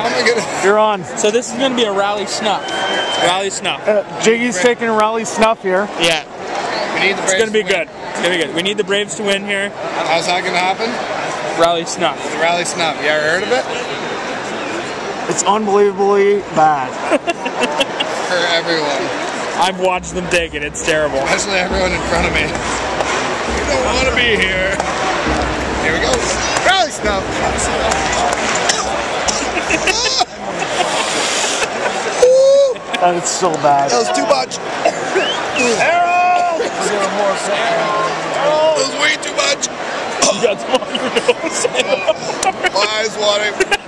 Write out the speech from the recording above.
How am I gonna? You're on. So this is going to be a rally snuff. Rally snuff. Uh, Jiggy's taking a rally snuff here. Yeah, We need the it's going to be win. good. It's going to be good. We need the Braves to win here. How's that gonna happen? Rally snuff. The rally snuff. You ever heard of it? It's unbelievably bad. For everyone, I've watched them take it. It's terrible. especially everyone in front of me. You don't want to be here. Here we go. Rally snuff. And it's still bad. That was too much. Harold! That was way too much. You got some on your nose. My eyes watering.